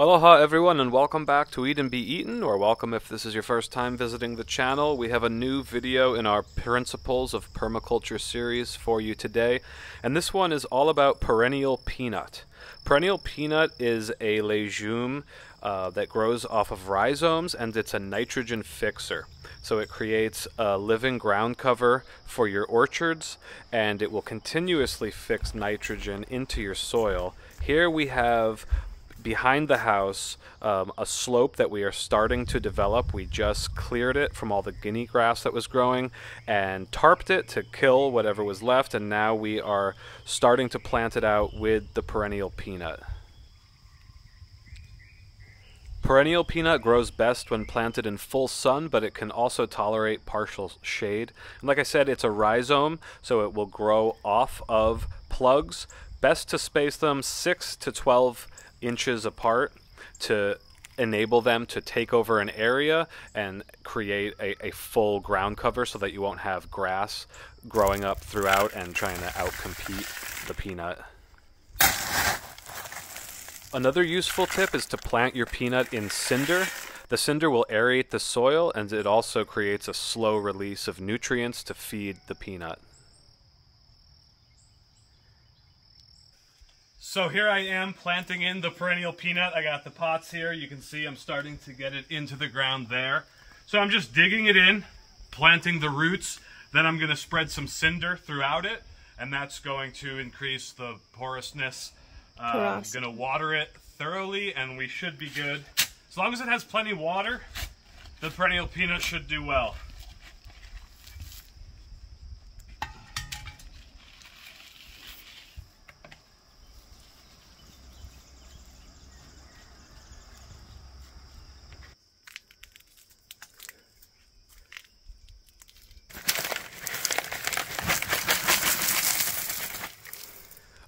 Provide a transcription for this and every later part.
Aloha everyone and welcome back to Eat and Be Eaten, or welcome if this is your first time visiting the channel. We have a new video in our Principles of Permaculture series for you today, and this one is all about perennial peanut. Perennial peanut is a legume uh, that grows off of rhizomes and it's a nitrogen fixer. So it creates a living ground cover for your orchards and it will continuously fix nitrogen into your soil. Here we have behind the house um, a slope that we are starting to develop. We just cleared it from all the guinea grass that was growing and tarped it to kill whatever was left, and now we are starting to plant it out with the perennial peanut. Perennial peanut grows best when planted in full sun, but it can also tolerate partial shade. And like I said, it's a rhizome, so it will grow off of plugs. Best to space them 6 to 12 inches apart to enable them to take over an area and create a, a, full ground cover so that you won't have grass growing up throughout and trying to outcompete the peanut. Another useful tip is to plant your peanut in cinder. The cinder will aerate the soil and it also creates a slow release of nutrients to feed the peanut. So here I am planting in the perennial peanut. I got the pots here. You can see I'm starting to get it into the ground there. So I'm just digging it in, planting the roots. Then I'm going to spread some cinder throughout it, and that's going to increase the porousness. Uh, I'm going to water it thoroughly, and we should be good. As long as it has plenty of water, the perennial peanut should do well.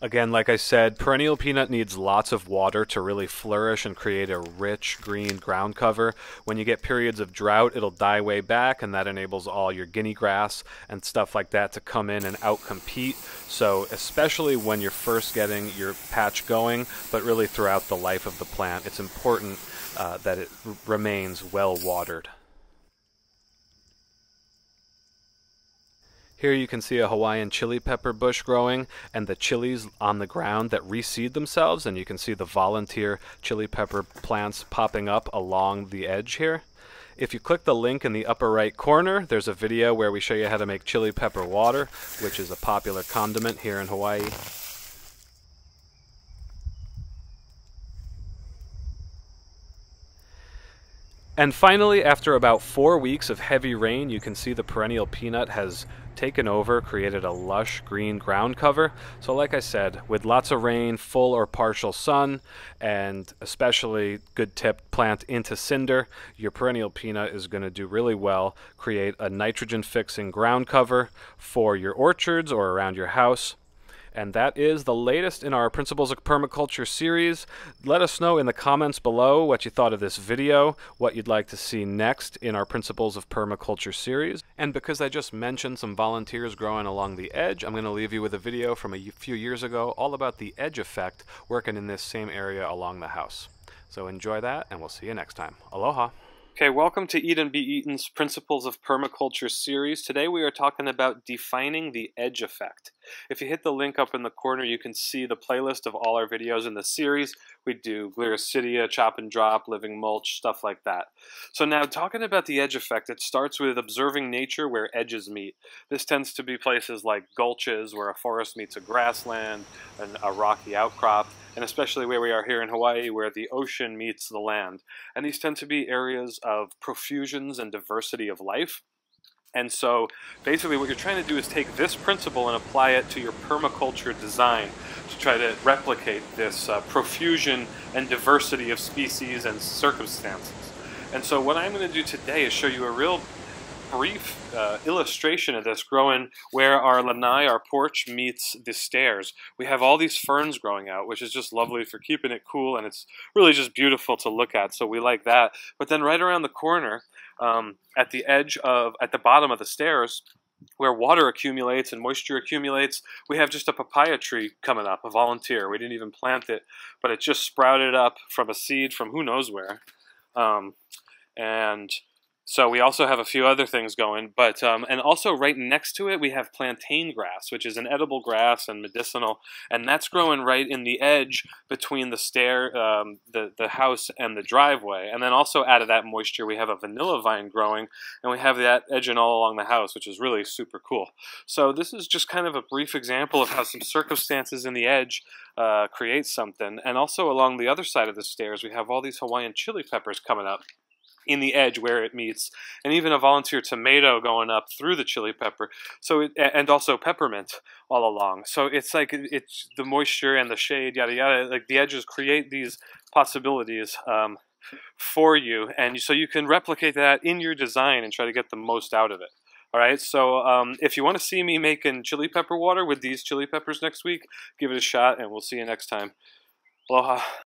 Again, like I said, perennial peanut needs lots of water to really flourish and create a rich green ground cover. When you get periods of drought, it'll die way back, and that enables all your guinea grass and stuff like that to come in and outcompete. So, especially when you're first getting your patch going, but really throughout the life of the plant, it's important uh, that it remains well watered. Here you can see a Hawaiian chili pepper bush growing and the chilies on the ground that reseed themselves and you can see the volunteer chili pepper plants popping up along the edge here. If you click the link in the upper right corner, there's a video where we show you how to make chili pepper water, which is a popular condiment here in Hawaii. And finally, after about four weeks of heavy rain, you can see the perennial peanut has taken over, created a lush green ground cover. So like I said, with lots of rain, full or partial sun, and especially good tip, plant into cinder, your perennial peanut is going to do really well. Create a nitrogen fixing ground cover for your orchards or around your house. And that is the latest in our Principles of Permaculture series. Let us know in the comments below what you thought of this video, what you'd like to see next in our Principles of Permaculture series. And because I just mentioned some volunteers growing along the edge, I'm going to leave you with a video from a few years ago all about the edge effect working in this same area along the house. So enjoy that, and we'll see you next time. Aloha! Okay, welcome to Eat and Be Eaten's Principles of Permaculture series. Today we are talking about defining the edge effect. If you hit the link up in the corner, you can see the playlist of all our videos in the series. We do Gliricidia, uh, Chop and Drop, Living Mulch, stuff like that. So now talking about the edge effect, it starts with observing nature where edges meet. This tends to be places like gulches where a forest meets a grassland and a rocky outcrop and especially where we are here in Hawaii, where the ocean meets the land. And these tend to be areas of profusions and diversity of life. And so basically what you're trying to do is take this principle and apply it to your permaculture design to try to replicate this uh, profusion and diversity of species and circumstances. And so what I'm going to do today is show you a real brief uh, illustration of this growing where our lanai, our porch, meets the stairs. We have all these ferns growing out, which is just lovely for keeping it cool, and it's really just beautiful to look at, so we like that. But then right around the corner, um, at the edge of, at the bottom of the stairs, where water accumulates and moisture accumulates, we have just a papaya tree coming up, a volunteer. We didn't even plant it, but it just sprouted up from a seed from who knows where. Um, and so we also have a few other things going, but um, and also right next to it we have plantain grass, which is an edible grass and medicinal, and that's growing right in the edge between the stair, um, the the house and the driveway. And then also out of that moisture we have a vanilla vine growing, and we have that edging all along the house, which is really super cool. So this is just kind of a brief example of how some circumstances in the edge uh, create something, and also along the other side of the stairs we have all these Hawaiian chili peppers coming up in the edge where it meets, and even a volunteer tomato going up through the chili pepper. So it, and also peppermint all along. So it's like it's the moisture and the shade, yada yada. Like the edges create these possibilities um, for you, and so you can replicate that in your design and try to get the most out of it. All right, so um, if you want to see me making chili pepper water with these chili peppers next week, give it a shot, and we'll see you next time. Aloha.